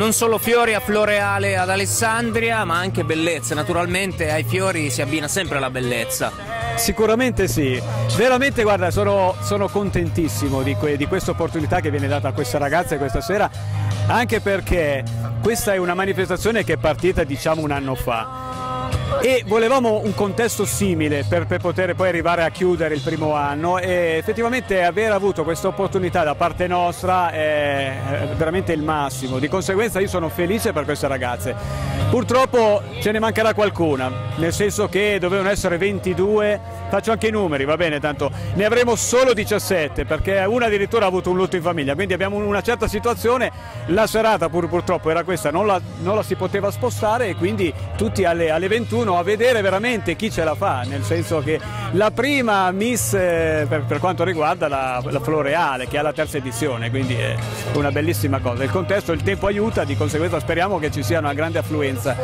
non solo fiori a Floreale ad Alessandria, ma anche bellezza. Naturalmente ai fiori si abbina sempre la bellezza. Sicuramente sì, veramente guarda sono, sono contentissimo di, que, di questa opportunità che viene data a queste ragazze questa sera, anche perché questa è una manifestazione che è partita diciamo un anno fa e volevamo un contesto simile per, per, poter poi arrivare a chiudere il primo anno. E effettivamente aver avuto questa opportunità da parte nostra è veramente il massimo, di conseguenza io sono felice per queste ragazze. Purtroppo ce ne mancherà qualcuna, nel senso che dovevano essere 22, faccio anche i numeri, va bene, tanto ne avremo solo 17 perché una addirittura ha avuto un lutto in famiglia, quindi abbiamo una certa situazione, la serata pur, purtroppo era questa, non la, non la, si poteva spostare e quindi tutti alle, alle 21 a vedere veramente chi ce la fa, nel senso che la prima Miss eh, per, per, quanto riguarda la, la Floreale che ha la terza edizione, quindi è una bellissima cosa. Il contesto, il tempo aiuta, di conseguenza speriamo che ci sia una grande affluenza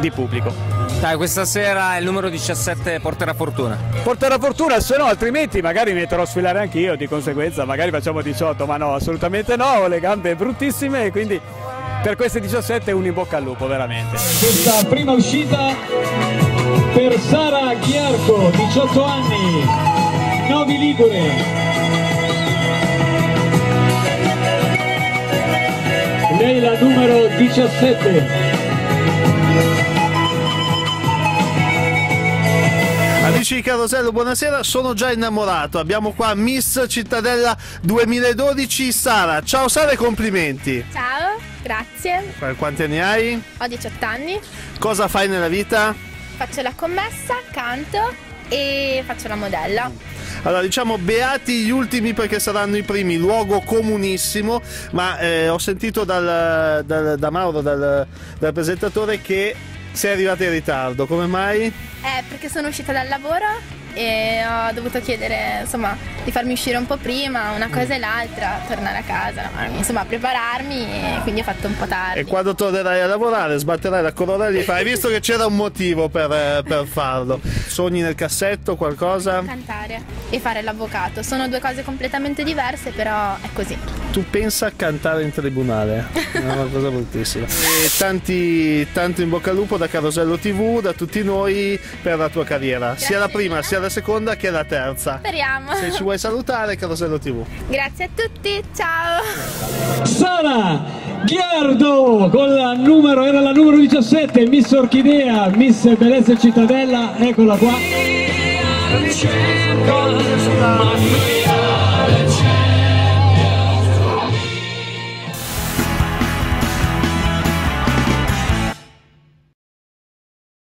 di pubblico. Dai, questa sera il numero 17 porterà fortuna. Porterà fortuna, se no altrimenti magari metterò a sfilare anch'io, di conseguenza magari facciamo 18, ma no, assolutamente no, ho le gambe bruttissime e quindi per queste 17 un in bocca al lupo veramente. Questa prima uscita per Sara Ghiarco, 18 anni, Novi Ligure. Lei la numero 17. Amici di Carosello, buonasera, sono già innamorato. Abbiamo qua Miss Cittadella 2012 Sara. Ciao Sara e complimenti. Ciao, grazie. Quanti anni hai? Ho 18 anni. Cosa fai nella vita? Faccio la commessa, canto e faccio la modella. Allora, diciamo beati gli ultimi perché saranno i primi, luogo comunissimo, ma eh, ho sentito dal, dal, da Mauro, dal, dal presentatore, che sei arrivata in ritardo. Come mai? Eh, perché sono uscita dal lavoro e ho dovuto chiedere insomma di farmi uscire un po' prima, una cosa e l'altra, tornare a casa, insomma prepararmi e quindi ho fatto un po' tardi. E quando tornerai a lavorare sbatterai la corona lì, hai visto che c'era un motivo per, eh, per, farlo. Sogni nel cassetto, qualcosa? Cantare e fare l'avvocato, sono due cose completamente diverse però è così. Tu pensa a cantare in tribunale, è una cosa bruttissima. E tanti, tanto in bocca al lupo da Carosello TV, da tutti noi per la tua carriera, Grazie sia la prima sia la seconda che la terza. Speriamo. Se ci vuoi salutare, Carosello TV. Grazie a tutti, ciao. Sara Ghiardo con la numero, era la numero 17, Miss Orchidea, Miss Bellezza Cittadella, eccola qua.